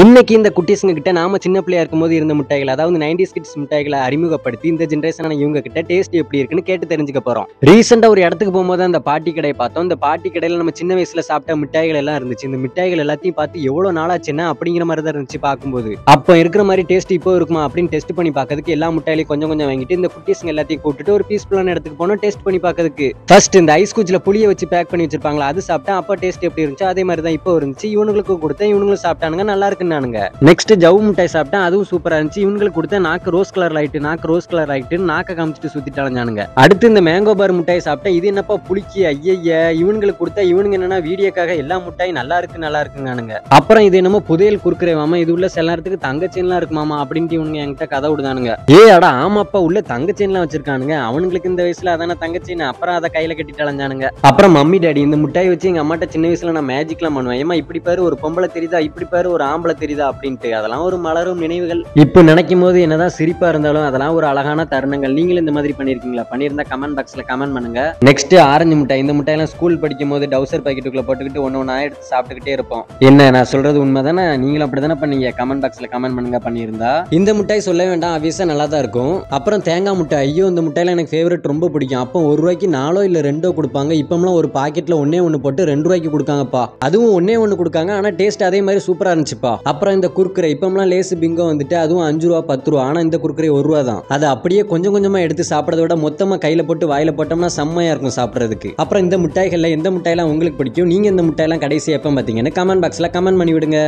இன்னைக்கு இந்த குட்டீஸுங்க கிட்ட நாம சின்ன பிள்ளையா இருக்கும்போது இருந்த மிட்டாய்கள் அதாவது நைன்டிஸ் கிட்ஸ் மிட்டாய்களை அறிமுகப்படுத்தி இந்த ஜென்ரேஷனான இவங்க கிட்ட டேஸ்ட் எப்படி இருக்குன்னு கேட்டு தெரிஞ்சுக்க போறோம். ரீசெண்டா ஒரு இடத்துக்கு போகும்போது அந்த பாட்டி கடையை பார்த்தோம். இந்த பாட்டி கடையில நம்ம சின்ன வயசுல சாப்பிட்ட மிட்டாய்கள் எல்லாம் இருந்துச்சு. இந்த மிட்டாய்கள் எல்லாத்தையும் பார்த்து எவ்வளவு நாளாச்சுன்னா அப்படிங்கிற மாதிரி தான் இருந்துச்சு பார்க்கும்போது. அப்போ இருக்கிற மாதிரி டேஸ்ட் இப்போ இருக்குமா அப்படின்னு டெஸ்ட் பண்ணி பார்க்கறதுக்கு எல்லா மிட்டாயிலையும் கொஞ்சம் கொஞ்சம் வாங்கிட்டு இந்த குட்டீஸுங்க எல்லாத்தையும் கூட்டிட்டு ஒரு பீஸ்ஃபுல்லான இடத்துக்கு போனோம் டேஸ்ட் பண்ணி பார்க்கறதுக்கு. ஃபர்ஸ்ட் இந்த ஐஸ் குச்சில புளிய வச்சு பேக் பண்ணி வச்சிருப்பாங்களா அது சாப்பிட்டேன் அப்போ டேஸ்ட் எப்படி இருந்துச்சு அதே மாதிரி தான் இப்போ இருந்துச்சு. இவனுங்களுக்கு கொடுத்தேன் இவனுங்களும் சாப்பிட்டானுங்க நல்லா இருக்குன்னானுங்க. நெக்ஸ்ட் ஜவு மிட்டாய் சாப்பிட்டேன் அதுவும் சூப்பரா இருந்துச்சு. இவங்களுக்கு கொடுத்த நாக்கு ரோஸ் கலர் லைட்டு நாக்கு ரோஸ் கலர் ஆயிட்டு நாக்க காமிச்சிட்டு சுத்திட்டு அலைஞ்சானுங்க. அடுத்து இந்த மேங்கோ பார் மிட்டாய் சாப்பிட்டேன் இது என்னப்பா புளிக்கி? ஐயைய இவங்களுக்கு கொடுத்த இவனுங்க என்னன்னா வீடியோக்காக எல்லா மிட்டாயும் நல்லா இருக்கு நல்லா இருக்குங்கானுங்க அப்புறம் இது என்னமோ புதையல் குறுக்குறே மாமா இது உள்ள சில நேரத்துக்கு தங்கச்சேன்லாம் இருக்கு மாமா அப்படின்ட்டு இவனுங்க என்கிட்ட கதை விடுதானுங்க. ஏ அடா ஆமாப்பா உள்ள தங்கச்சேன்லாம் வச்சிருக்கானுங்க. அவனுங்களுக்கு இந்த வயசுல அதான தங்கச்சின்னு அப்புறம் அதை கையில கட்டிட்டு அலைஞ்சானுங்க. அப்புறம் மம்மி டாடி இந்த மிட்டாய் வச்சு எங்க அம்மாட்ட சின்ன வயசுல நான் மேஜிக்லாம் பண்ணுவேன். ஏமா இப்படி பாரு ஒரு பொம்பளை தெரியுதா? இப்படி பாரு ஒரு ஆம்பளை தெரியுதா அப்படின்ட்டு. அதெல்லாம் ஒரு மலரும் நினைவுகள். இப்போ நினைக்கும் போது என்னதான் சிரிப்பா இருந்தாலும் அதெல்லாம் ஒரு அழகான தருணங்கள். நீங்களும் இந்த மாதிரி பண்ணிருக்கீங்களா? பண்ணியிருந்தா கமெண்ட் பாக்ஸ்ல கமெண்ட் பண்ணுங்க. நெக்ஸ்ட் ஆரஞ்சு முட்டை இந்த மிட்டாயெல்லாம் ஸ்கூல் படிக்கும் போது டவுசர் பாக்கெட்டுக்குள்ள போட்டுக்கிட்டு ஒன்று ஒன்றா எடுத்து சாப்பிட்டுக்கிட்டே இருப்போம். என்ன நான் சொல்றது உண்மைதானே? நீங்களும் அப்படிதானே பண்ணீங்க? கமெண்ட் பாக்ஸ்ல கமெண்ட் பண்ணுங்க பண்ணியிருந்தா. இந்த முட்டாய் சொல்ல வேண்டாம். ஆப்வியஸா நல்லா தான் இருக்கும். அப்புறம் தேங்காய் முட்டை ஐயோ இந்த முட்டையில எனக்கு ஃபேவரட் ரொம்ப பிடிக்கும். அப்போ ஒரு ரூபாய்க்கு நாலோ இல்ல ரெண்டோ கொடுப்பாங்க. இப்போம்லாம் ஒரு பாக்கெட்ல ஒன்னே ஒன்று போட்டு ரெண்டு ரூபாய்க்கு கொடுக்காங்கப்பா. அதுவும் ஒன்னே ஒன்று கொடுக்காங்க. ஆனா டேஸ்ட் அதே மாதிரி சூப்பரா இருந்துச்சுப்பா. அப்புறம் இந்த குர்குரே இப்போம்லாம் லேசு பிங்கோ வந்துட்டு அதுவும் அஞ்சு ரூபா பத்து ரூபா ஆனா இந்த குர்குரே ஒரு ரூபா தான். அதை அப்படியே கொஞ்சம் கொஞ்சமா எடுத்து சாப்பிட்றத விட மொத்தமா கையில போட்டு வாயில போட்டோம்னா செம்மையா இருக்கும் சாப்பிட்றதுக்கு. அப்புறம் இந்த மிட்டாய்கள்ல எந்த மிட்டாயெல்லாம் உங்களுக்கு பிடிக்கும்? நீங்க இந்த மிட்டாயெல்லாம் கடைசி எப்போ பார்த்தீங்கன்னு கமெண்ட் பாக்ஸ்ல கமெண்ட் பண்ணி விடுங்க.